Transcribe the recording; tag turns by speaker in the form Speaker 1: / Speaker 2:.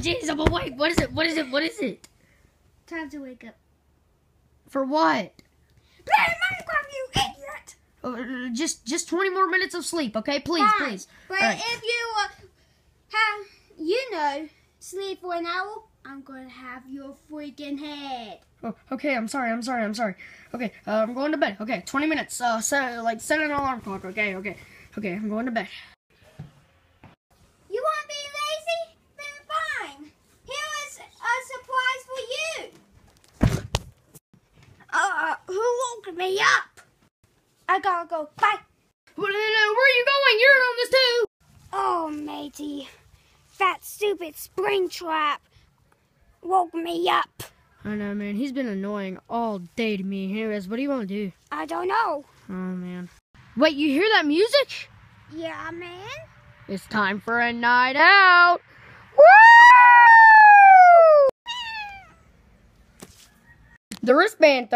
Speaker 1: jeez, I'm awake. What is it? What is it? What is it?
Speaker 2: Time to wake up.
Speaker 1: For what?
Speaker 2: Play Minecraft, you idiot!
Speaker 1: Uh, just just 20 more minutes of sleep, okay? Please,
Speaker 2: Fine.
Speaker 1: please.
Speaker 2: But
Speaker 1: right.
Speaker 2: if you uh, have, you know, sleep for an hour, I'm gonna have your freaking head.
Speaker 1: Oh, okay, I'm sorry, I'm sorry, I'm sorry. Okay, uh, I'm going to bed. Okay, 20 minutes. Uh, set, like, set an alarm clock. Okay, okay. Okay, I'm going to bed.
Speaker 2: You want to be lazy? Then fine. Here is a surprise for you. Uh, who woke me up? I gotta go. Bye.
Speaker 1: Uh, where are you going? You're on this too.
Speaker 2: Oh, matey. That stupid Springtrap woke me up.
Speaker 1: I know, man. He's been annoying all day to me. Anyways, what do you want to do?
Speaker 2: I don't know.
Speaker 1: Oh, man. Wait, you hear that music?
Speaker 2: Yeah, man.
Speaker 1: It's time for a night out. Woo! The wristband.